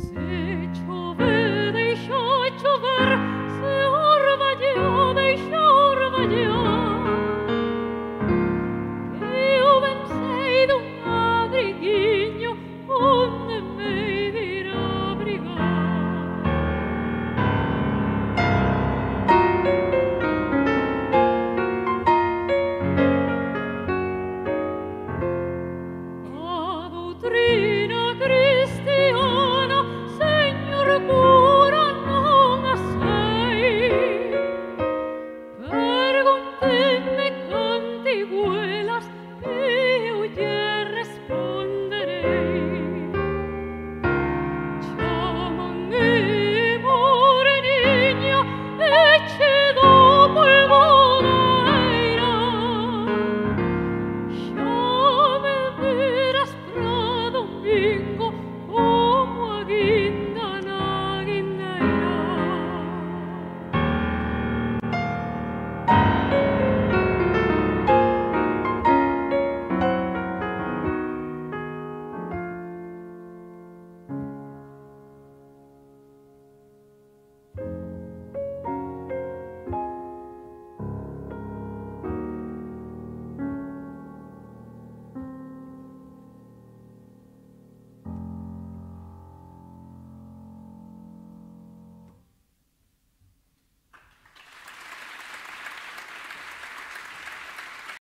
Se Trina, Trina.